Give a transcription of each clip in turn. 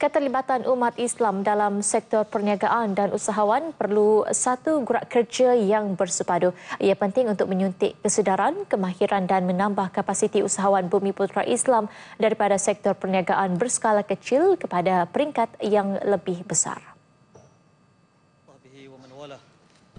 Keterlibatan umat Islam dalam sektor perniagaan dan usahawan perlu satu gerak kerja yang bersepadu. Ia penting untuk menyuntik kesedaran, kemahiran dan menambah kapasiti usahawan Bumi Putra Islam daripada sektor perniagaan berskala kecil kepada peringkat yang lebih besar.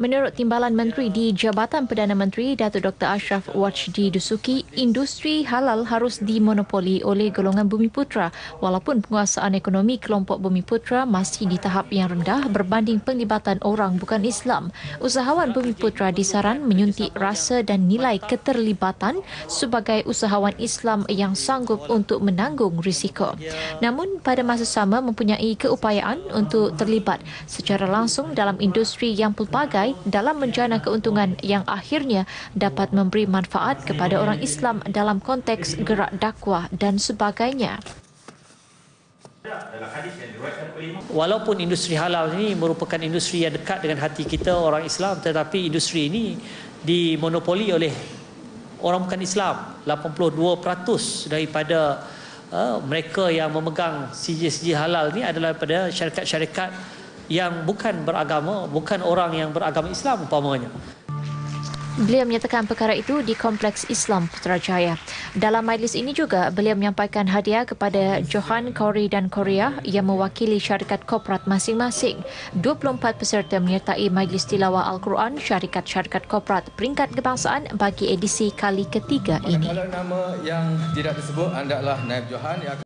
Menurut Timbalan Menteri di Jabatan Perdana Menteri Datuk Dr. Ashraf Wajdi Dusuki, industri halal harus dimonopoli oleh golongan Bumi Putra walaupun penguasaan ekonomi kelompok Bumi Putra masih di tahap yang rendah berbanding penglibatan orang bukan Islam. Usahawan Bumi Putra disaran menyuntik rasa dan nilai keterlibatan sebagai usahawan Islam yang sanggup untuk menanggung risiko. Namun pada masa sama mempunyai keupayaan untuk terlibat secara langsung dalam industri yang pelbagai dalam menjana keuntungan yang akhirnya dapat memberi manfaat kepada orang Islam dalam konteks gerak dakwah dan sebagainya. Walaupun industri halal ini merupakan industri yang dekat dengan hati kita orang Islam tetapi industri ini dimonopoli oleh orang bukan Islam 82% daripada uh, mereka yang memegang sijil-sijil halal ini adalah daripada syarikat-syarikat yang bukan beragama, bukan orang yang beragama Islam umpamanya. Beliau menyatakan perkara itu di Kompleks Islam Putrajaya. Dalam majlis ini juga, beliau menyampaikan hadiah kepada Johan Kori dan Korea yang mewakili syarikat korporat masing-masing. 24 peserta menyertai majlis tilawah Al-Quran syarikat-syarikat korporat peringkat kebangsaan bagi edisi kali ketiga ini. Kalau nama yang tidak disebut adalah Naib Johan